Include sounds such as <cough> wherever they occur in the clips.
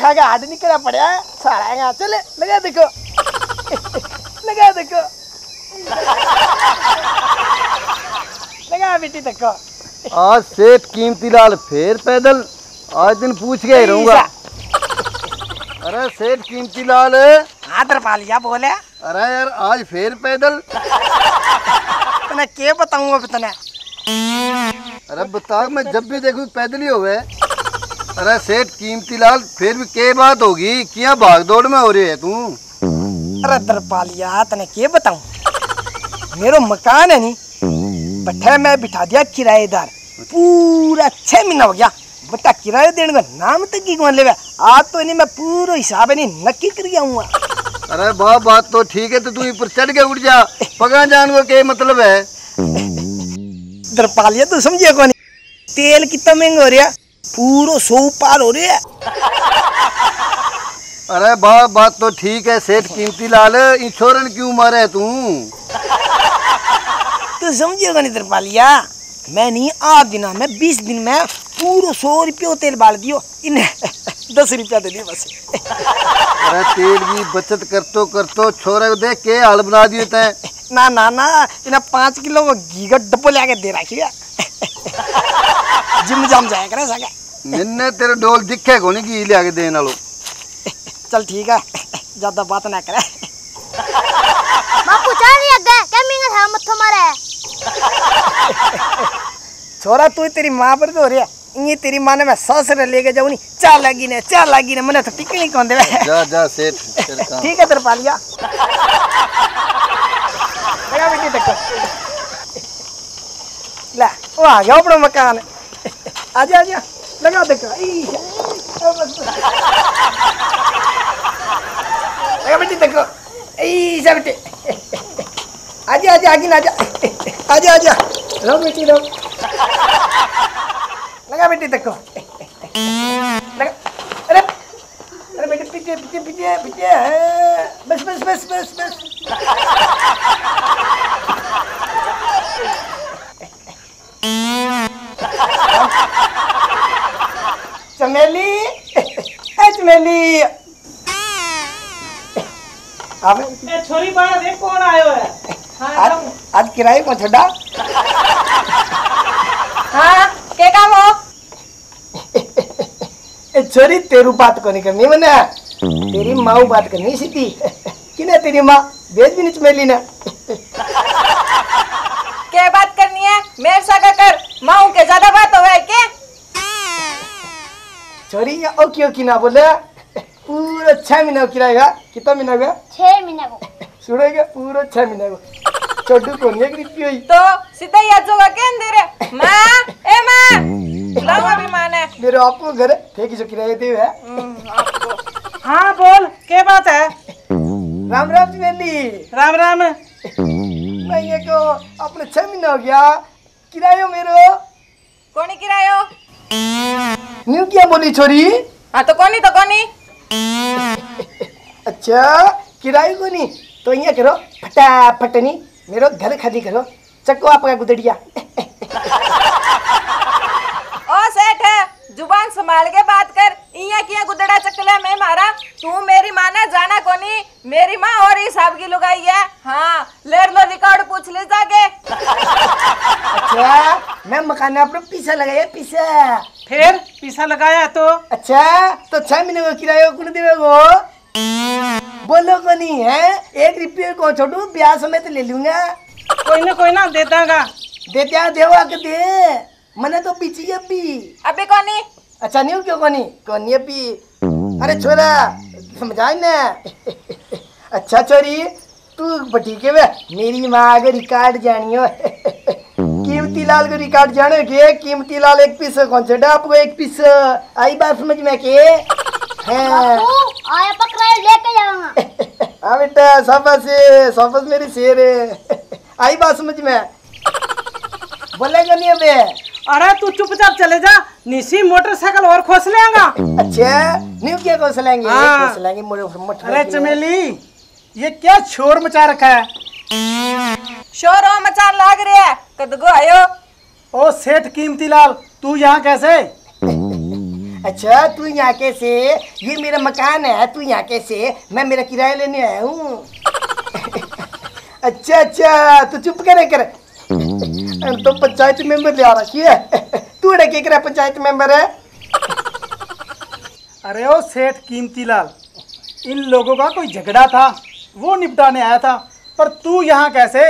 खा के हाथ निकला पड़ा सारा यहाँ चले। लगा देखो। लगा देखो। लगा बेटी देखो। आज सेठ कीमती लाल फिर पैदल। आज दिन पूछ के ही रहूँगा। अरे सेठ कीमती लाल। हाँ तरपालिया बोले। अरे यार आज फिर पैदल। तने के बताऊँगा तने अरे बता मैं जब भी देखूँ पैदल ही होवे। अरे सेठ कीमती लाल फिर भी के बात होगी? क्या भाग दौड़ में हो रही है तू? अरे तरपालिया तने के बताऊँ? मेरो मकान है नी। बठे मैं बिठा दिया किराएदार। पूरा छह महीना हो गया। बता किराया देने का नाम तक की कौन लेवे? आज तो नहीं मैं पूरा हिसाब है नहीं नक्की कर गया हूँ अरे वाह बात तो ठीक है तो तू ऊपर चढ़ के उठ जा। पगा जान को के मतलब है? दरपालिया तो समझिए कौन तेल कितना महँगा हो रहा पूरा सौ पार हो रही है। अरे वाह बात तो ठीक है सेठ कीमती लाल इंश्योरेंस क्यों मारे तू? तो समझिए कौन दरपालिया मैं नहीं आठ दिन में बीस दिन में पूरा सौ रुपये तेल बाल दियो इन्हें <laughs> दस रुपया दे दिए बस। अरे तेल की बचत करतो करतो छोरे को देख के हाल बना दिए तैं। ना ना ना इन्हें पाँच किलो घी का डब्बो लेके दे रखी है। जिम जाम जाया करे सके मैंने तेरे डोल दिखे को नहीं घी लिया के देने वालों चल ठीक है ज़्यादा बात ना करे। बापू चल रही अगे क्या मिंगा था मत्थो मारे? छोरा तू तेरी माँ पर तो हो रहा है। ये तेरी माँ ने मैं ससुर लेके जाऊँ नहीं चार लगी ने चार लगी ने मैंने तो टिकनी कौन दे जा जा सेठ ठीक है तेरे पालिया। लगा बेटी तक ले आ गया अपना मकान। आजा आजा लगा तक लगा बेटी तक ऐसा बेटे आजा आजा आगे ना आजा आजा आजा रो बेटी रो लगा बेटी तक लगा अरे अरे बेटे पीछे पीछे पीछे पीछे हाँ, बस बस बस बस बस चमेली ए चमेली अब ए छोरी बाड़ा देख कौन आयो है? आज आज किराए को छोड़ा? हाँ के काम हो? ए छोरी तेरू बात को नहीं करनी मैंने तेरी माँ बात करनी सीधी। किने तेरी माँ? भेज भी नहीं चमेली ने। के बात करनी है? मेरे साथ कर माऊ के ज़्यादा हो है छोरी ये ओ क्यों की ना बोले पूरा छह महीना किराएगा कितना महीना हुआ छह महीने को सुनेगा पूरा छह महीने को छोटू को नहीं कृपी हुई तो सीधा आज होगा के अंदर माँ ए माँ लाओ अभी माँ ने मेरे आपको घर थे कि जो किराए दे है हाँ बोल क्या बात है राम राम चमेली राम राम मैं ये को अपने छह महीना हो गया किरायो मेरो न्यू क्या बोली छोरी? हाँ तो कोनी तो कोनी अच्छा किराए को नहीं तो ये करो फटाफट नहीं मेरो घर खाली करो चको आपका गुदड़िया। ओ सेठ ज़ुबान संभाल के बात कर इया किया गुदड़ा चकला मैं मारा? तू मेरी माँ ने जाना कोनी? मेरी माँ और हिसाब की लुगाई है। हाँ ले लो रिकॉर्ड पूछ ले जाके। अच्छा मैं मकान में अपना पीछा लगाया पीछा फिर? पीसा लगाया तो? अच्छा तो छह महीने को किराया कौन देवे वो? बोलो को नहीं है? एक रुपये को छोटू ब्याह समेत ले लूँगा। कोई ना कोई ना दे दांगा। दे क्या देवा के दे। मने तो पीछे अभी। अबे कोनी? अच्छा नहीं क्यों कोनी? कोनी अभी। अरे छोरा समझाए ना? <laughs> अच्छा छोरी तू बटी के वे मेरी माँ अगर रिकॉर्ड जानी हो। <laughs> कीमती लाल को रिकॉर्ड जाने के? कीमती लाल एक पीस कौन से? आपको एक पीस आई बात समझ में के? हाँ। आया पकड़ा लेके जाऊँगा <laughs> हाँ बेटा शाबाश शाबाश मेरी शेर है। आई बात समझ में। बोलेगा नहीं अबे। अरे तू चुपचाप चले जा। निशी मोटरसाइकिल और खोस लेगा। अच्छा न्यू क्या कौशलेंगे हाँ। कौशलेंगे मोरे मठ अरे चमेली ये क्या शोर मचा रखा है? शोर हो मचान लाग रही है। कद गो आयो। ओ सेठ कीमती लाल तू यहाँ कैसे? अच्छा तू यहाँ कैसे? ये मेरा मकान है तू यहाँ कैसे? मैं मेरा किराया लेने आया हूँ। <laughs> अच्छा अच्छा तू चुप करे कर। तो पंचायत मेंबर ले आ रखी है। <laughs> तू अड़ा क्या करे पंचायत मेंबर है? <laughs> अरे ओ सेठ कीमती लाल इन लोगों का कोई झगड़ा था वो निपटाने आया था पर तू यहाँ कैसे?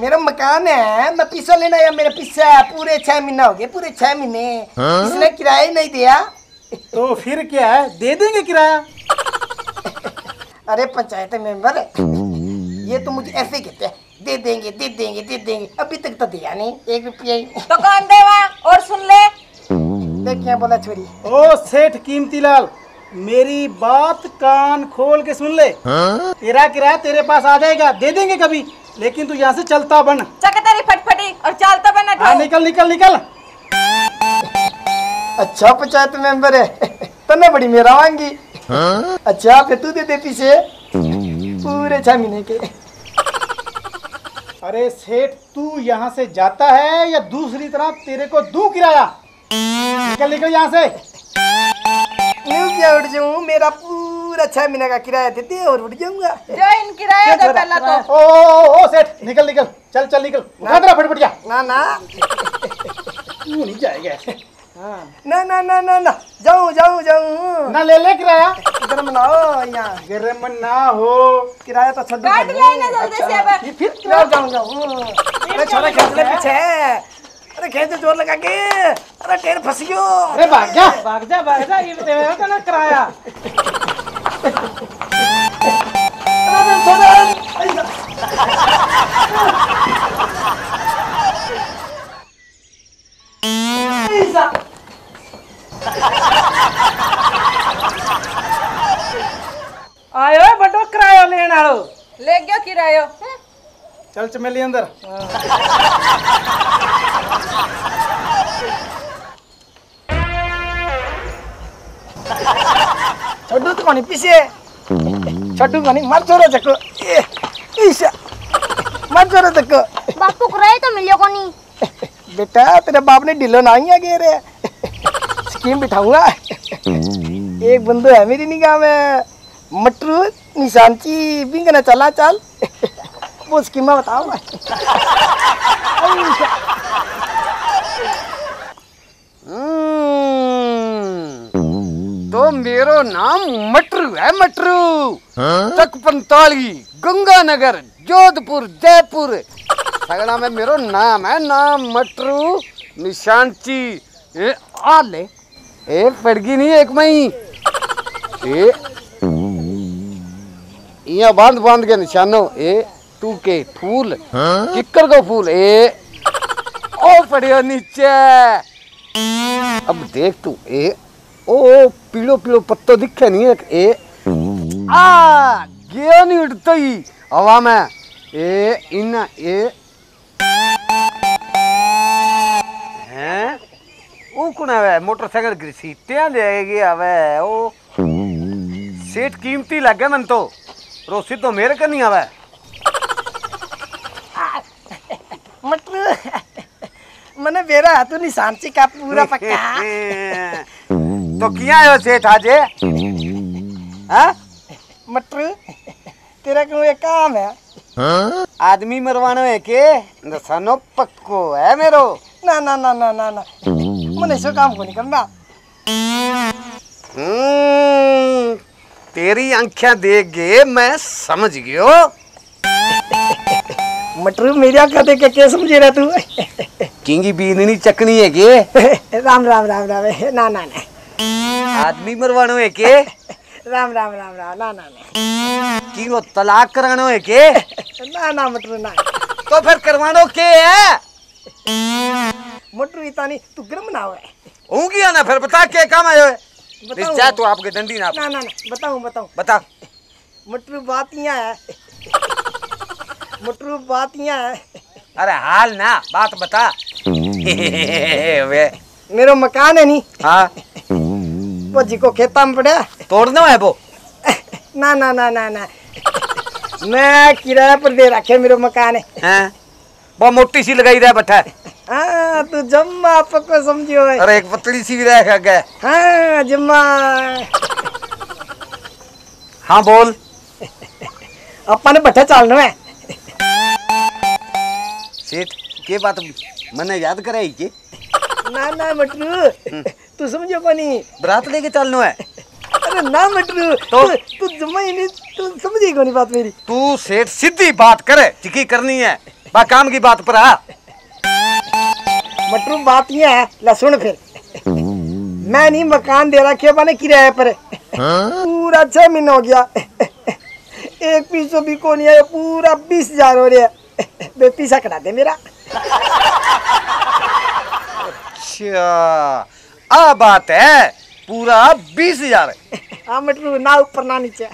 मेरा मकान है मैं पैसा लेना या मेरा पैसा पूरे छह महीना हो गए पूरे छह महीने। इसने किराया ही नहीं दिया। <laughs> तो फिर क्या है? दे देंगे किराया? अरे पंचायत मेंबर ये तो मुझे ऐसे ही कहते हैं। दे देंगे दे देंगे दे देंगे। अभी तक तो दिया नहीं एक रुपया ही तो कौन देवा और सुन ले। देख क्या बोला छोरी। ओ सेठ कीमती लाल मेरी बात कान खोल के सुन ले। तेरा किराया तेरे पास आ जाएगा दे देंगे कभी लेकिन तू यहाँ से चलता बन। चक तेरी फटफटी और चलता बन हाँ निकल निकल निकल। अच्छा पंचायत मेंबर है। तने बड़ी मेरा आएँगी। अच्छा फिर तू दे दे पीछे। पूरे छह महीने के। अरे सेठ तू यहाँ से जाता है या दूसरी तरह तेरे को दू किराया? निकल निकल यहाँ से। न्यू क्या उठ जाऊँ मेरा पूरा छह महीने का किराया देते और उठ जाऊँगा। इन किराया दे पहला तो। ओ, ओ, ओ सेठ निकल निकल चल चल निकल। उठा तेरा फटफट जा। ना ना। तू नहीं जाएगा। हाँ ना ना ना ना ना। जाऊँ जाऊँ जाऊँ। ना ले ले किराया। इधर मनाओ यहाँ। गर्म ना हो। किराया तो छड्डू काट ले ना जल्दी से अब। ये फिर जाओ जाऊँ जाऊँ। अरे छोरा खेच ले पीछे। अरे खेच ज़ोर लगा के। अरे टेर फंस गयो। अरे भाग जा। भाग जा भाग जा। ये देगा का ना किराया। अरे आयो बटो किराया लेन आलो। ले गयो किरायो। चल चमेली अंदर। छोटू तो कोनी पीछे छोटू कोनी मर छोरा चको ईशा मर छोरा चको बापू किराया तो मिलियो को नहीं बेटा तेरे बाप ने ढिलो ना ही आगे रे स्कीम बिठाऊँगा। एक बंदू है मेरी निगाह में। मटरू, निशांची, बिंगना चला चल। वो स्कीमा बताओ तो मेरो नाम मटरू है, मटरू। तक पंताली गंगानगर, जोधपुर, जयपुर। सगड़ा में मेरो नाम है, नाम मटरू, निशांची। आ ए पड़गी नहीं एक मई। ए। यहाँ बाँध बाँध के निशानो। ए टू के फूल। किक्कर को फूल। ए। ओ पड़ियो नीचे। अब देख तू। ए। ओ पीलो पीलो पत्तो दिखे नहीं एक। ए। आ गया नहीं उड़ता ही हवा में। ए इना ए। वो कौन है मोटरसाइकिल घसीटियाँ ले गया आवे ओ। सेठ कीमती लगे मन तो। रोसी तो मेरे का नहीं आवे। मटरू मैंने बेरा हाथू निशांची का पूरा पक्का। <laughs> तो किया है वो सेठ आजे? हाँ? मटरू तेरा क्यों एक काम है। आदमी मरवानो है के? दसानो पक्को है मेरो। ना ना ना ना ना ना। मैंने ऐसा काम को नहीं करना हम्म, तेरी आँखें देख के मैं समझ गयो। मटरू मेरी आंखा देख के क्या समझे रहा तू? किंगी बीननी चकनी है के? राम राम राम राम ना ना ना। आदमी मरवानो है के? राम राम राम राम ना ना ना। किंगो तलाक करानो है के? ना ना मटरू ना। तो फिर करवानो के है? मटरू इतना तू गर्म ना हुए। हूँ किया ना फिर? बता के काम आयो है? जा तू आपके डंडी ना। ना ना बताऊँ बताऊँ। बता। मटरू बात यहाँ है। मटरू बात यहाँ है। अरे हाल ना बात बता। वे। मेरो मकान है नी हाँ। वो जी को खेता में पड़ा तोड़ना है वो? ना ना ना ना ना। मैं किराए पर दे रखे मेरो मकान है। हैं? वो मोटी सी लगाई रहा बट्ठा हाँ तू जम्मा पक्को समझियो है अरे एक पतली सी भी रह गए हाँ जम्मा। हाँ बोल। अपा ने भट्ठा चालना है सेठ के बात मैंने याद कराई के? ना ना मटरू। तू समझो कोनी। बरात लेके चलना है। अरे ना मटरू। तो? तू तू जम्मा ही नहीं तू समझी कोनी बात मेरी। तू सेठ सीधी बात करे चिकी करनी है। बा काम की बात पर आ। मटरू बात ये है ला सुन फिर। मैं नहीं मकान दे रखे मैंने किराए पर। पूरा छह महीना हो गया। एक पीसो भी को नहीं आया पूरा बीस हज़ार हो रहा है। पीसा कटा दे मेरा। अच्छा आ बात है पूरा बीस हज़ार। हाँ मटरू ना ऊपर ना नीचे।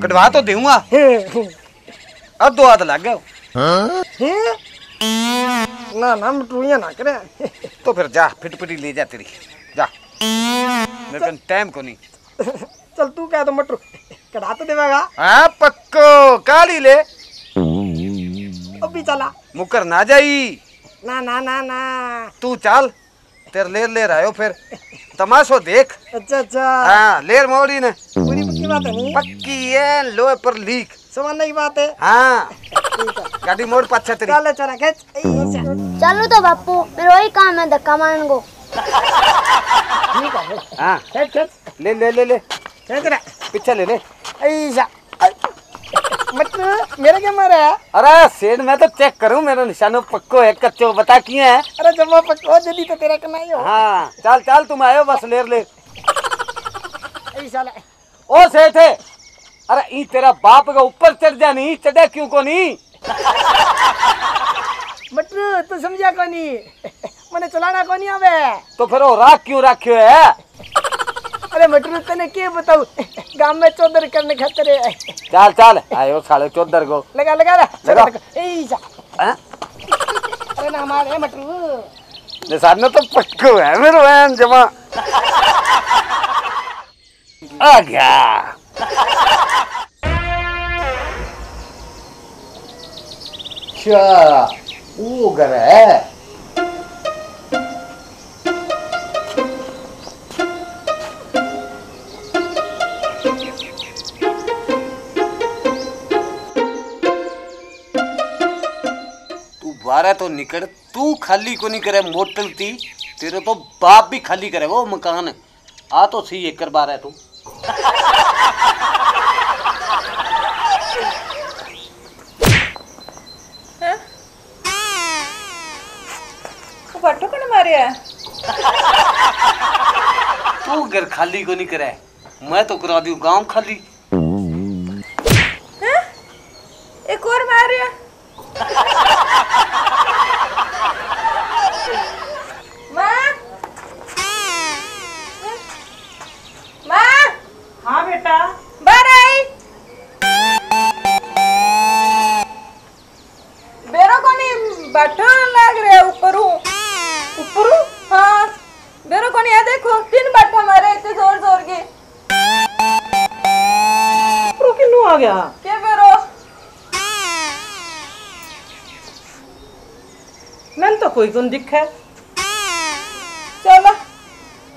कटवा तो दूँगा। अब दो हाथ लग गया हैं? ना ना मटरू ना करे। तो फिर जा फिटपिटी ले जा तेरी। जा। मेरे को टाइम को नहीं। चल तू कह तो मटरू कटा तो देवेगा। हाँ पक्को काली ले। अब भी चला। मुकर ना जाई। ना ना ना ना। तू चल तेरे लेर लेर आयो फिर। तमाशो देख। अच्छा अच्छा। हाँ लेर मोड़ी ने। पूरी पक्की बात है नहीं? पक्की है लोहे पर लीक। समझने की बात हाँ। है। गाड़ी मोड़ पाछा तेरी चल चला खींच चलो तो बापू मेरा वही काम है धक्का मारने को. ठीक है हाँ. खींच खींच ले ले ले ले. खींच रहा पीछे ले ले. ऐसा मटरू मेरा क्या मारा है? अरे सेठ मैं तो चेक करूँ मेरा निशानो पक्को है कच्चो बता किए है? अरे जब मैं पक्का जल्दी तो तेरा करना ही हो. हाँ चल चल तुम आयो बस लेर ले. ऐसा ले ओ सेठ है. अरे ई तेरा बाप का ऊपर चढ़ जा नहीं चढ़ा क्यों को नहीं? मटरू तू समझा को नहीं? मैंने चलाना को नहीं आवे? तो फिर वो राख क्यों रखियो है? अरे मटरू तने के बताऊ? गाँव में चौधर करने खातिर है। चल चल आयो साले चौधर को। लगा लगा रे लगा। ऐसा हाँ? अरे ना हमारे मटरू निशानो तो पक्को है मेरे बहन जमा। आ गया। <laughs> वो तू बारह तो निकल, तू खाली को नहीं करे मोटल थी तेरे तो बाप भी खाली करे वो मकान। आ तो सही एक बार है तू <laughs> वो मारे है। <laughs> तू घर खाली को नहीं करे मैं तो करा दू गाँव खाली। कोई कौन दिखा? चलो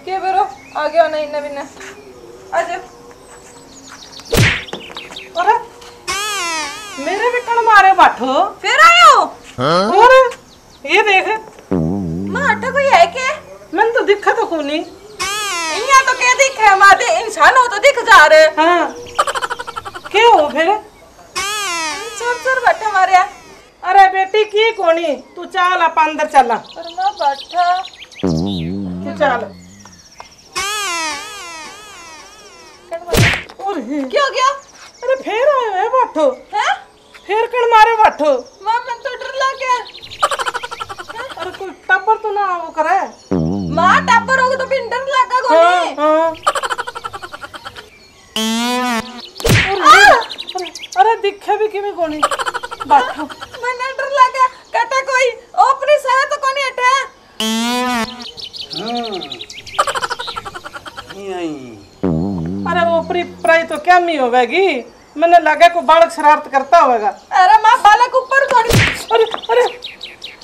क्या बेरो? आ गया नहीं नवीन ने आ जाओ। अरे मेरे भी कण मारे बैठो फिर आयो। और ये देख। माँ तो कोई है क्या? मैंने तो दिखा तो कोई नहीं यहाँ तो क्या दिख? है माते इंसान हो तो दिख जा रहे हाँ। क्या हो फिर? चोर चोर बैठा मारे अरे बेटी की कोनी तू चल आप अंदर चला। मैं बैठा। तू चल। और क्या हो गया? अरे फिर है बैठो हैं? फिर कण मारे बैठो माँ मैं तो डर लग गया। अरे कोई टपर तो ना वो करे। माँ टापर होगा तो फिर डर लगा हाँ कोनी हाँ। अरे अरे दिखे भी किਵੇਂ कोनी बैठो। ओपरी सह तो कोनी नहीं आई अरे वो प्री प्राई तो क्या मी होवेगी? मैंने लगा को बालक शरारत करता होगा अरे माँ बालक ऊपर कोनी? अरे अरे।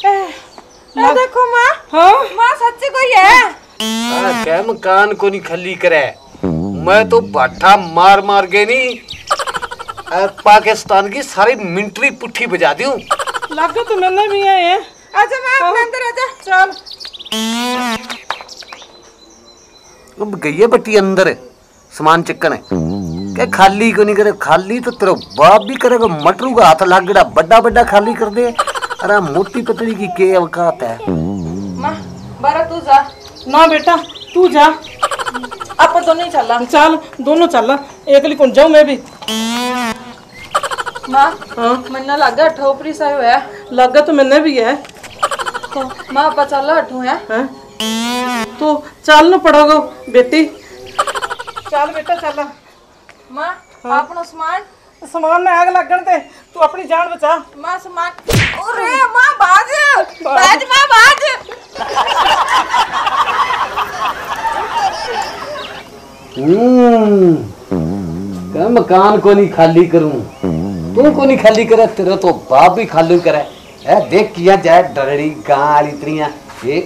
ए, देखो माँ। हाँ? माँ सच्ची कोई है? हाँ, क्या मकान को नहीं खली करे। मैं तो बाठा मार मार के नहीं पाकिस्तान की सारी मिलिट्री पुट्ठी बजा दी। हूँ लगे तो मैंने भी है। आजा माँ अंदर आजा। चल। अब गई है बट्टी अंदर। सामान चिकन है। क्या खाली को नहीं करे? खाली तो तेरा बाप भी करेगा। मटरू का हाथ लाग गड़ा बड़ा बड़ा खाली कर दे। अरे मोटी पतली की के औकात है। माँ बारा तू जा। ना बेटा तू जा। आप दोनों ही चला। चल दोनों चल। एक लिखुन जाऊँ मैं भी? माँ हाँ? मन्ना लगा ठोपरी सा हुआ लगा तो मैंने भी है। तो माँ पता चला अठू है? तो चल न पड़ोगो बेटी? चल बेटा चल। माँ अपनो सामान? सामान में आग लगन दे तू अपनी जान बचा। माँ सामान। अरे माँ बाज बाज माँ बाज क्या मकान को नहीं खाली करूँ। तू को नहीं खाली करे तेरा तो बाप भी खाली करे। है, देख किया जाए, डरड़ी गाल इतनिया। ये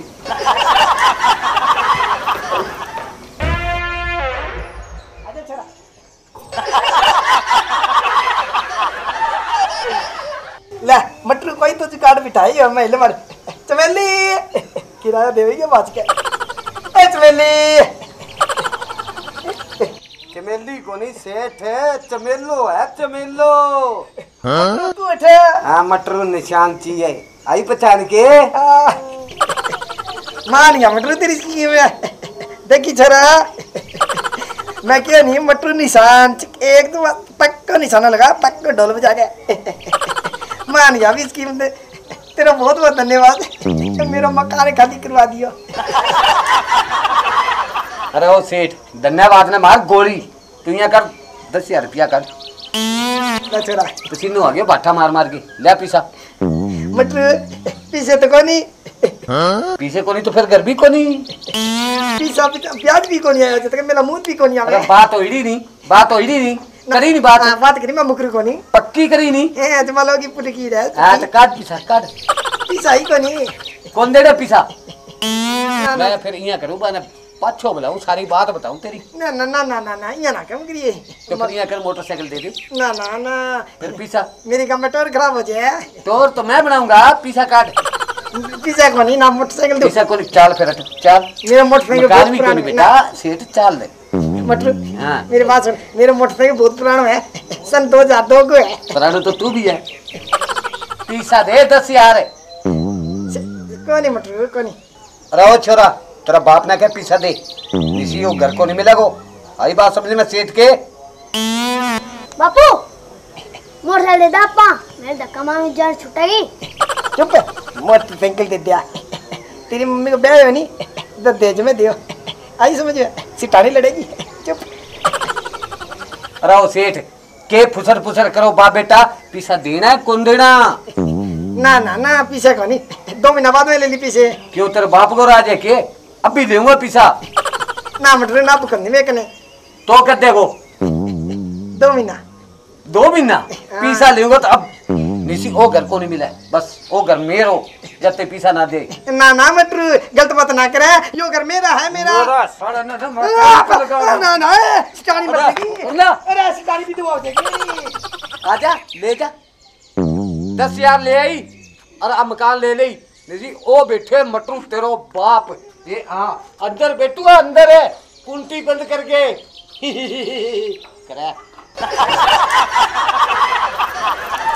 ले, मटर कोई बिठाई मैं ले मर चमेली! किराया देवेगी बाज के। चमेली! चमेली को नहीं सेठ है चमेलो है चमेलो। मटर हाँ मटरू निशान चाहिए। आई पहचान के? मान गया मटर तेरी स्कीम है देखी छरा। मैं क्या नहीं मटर निशान एक दो पक्का निशाना लगा पक्का ढोल बजा के। मान गया भी स्कीम दे तेरा बहुत बहुत धन्यवाद। मेरा मकान खाली करवा दियो। अरे ओ सेठ धन्यवाद ने मार गोली। तू यहाँ कर दस हज़ार रुपया कर। पसीनो आ गया बाठा मार मार के। ले पीसा। मटर पीछे तो कोनी। पीछे को नहीं तो फिर घर भी को नहीं पीछा पीछा प्याज भी कोनी आया जब तक मेरा मुँह भी कोनी आया। बात हो ही नहीं बात हो ही नहीं। करी नहीं बात। हाँ, बात करी मैं मुकरी कोनी। पक्की करी नहीं। है जमा लोगी पुट की रहे। हाँ तो काट पीसा काट। पीछा ही कोनी। कौन देड़ा पीसा? मैं फिर यहाँ करूँ मैंने पाछो बुलाऊं सारी बात बताऊँ तेरी। ना ना ना ना ना ना ये ना कम करिए। तो फिर यहाँ कर मोटरसाइकिल दे दे। ना ना ना। फिर पीसा। मेरी कंप्यूटर खराब हो जाए। तोर तो मैं बनाऊँगा पीसा काट। पीछा कोनी ना मोटरसाइकिल दो। पीसा को नहीं चाल फिर हट, चाल। मेरा मोटरसाइकिल बहुत को नहीं पुराना बेटा सेठ चाल दे। मटर हाँ। मेरे पास सुन, मेरा मोटरसाइकिल बहुत पुराना है। सन 2002 को है। पुराना तो तू भी है। पीसा दे दस यार कोनी मटर कोनी रहो छोरा। तेरा बाप ने क्या पीछा दे। इसी को घर को नहीं मिलेगो। आई बात समझ में सेठ के? बापू मोटरसाइकिल दे दापा मेरे धक्का मार जान छुटेगी चुप। मोटरसाइकिल दे दिया। तेरी मम्मी को ब्याह हो नहीं? तो देज में दियो आई समझ में सिटानी लड़ेगी। चुप। रहो सेठ के फुसर फुसर करो बाप बेटा? पीसा देना है कौन देना? ना ना ना पीछे कोनी दो महीना बाद में ले ली पीछे। क्यों तेरे बाप को राज है के? अब भी दूँगा पीसा? ना मटर ना बुकंदी में कने तो कर देगो दो महीना। दो महीना? पीसा लेगा तो अब निसी ओ घर को नहीं मिला। बस ओ घर मेरो जब तक पीसा ना दे। ना ना मटर गलत बात ना करे। यो घर मेरा है मेरा। ना ना ना ना ए, मर अरे, जाएगी अरे सिटानी भी दुआ हो जाएगी आजा ले जा। दस यार ले आई और अब मकान ले ली। निजी ओ बैठे मटरू तेरो बाप। ये हाँ अंदर बैठू है अंदर है। कुंटी बंद करके। <laughs> करे। <laughs>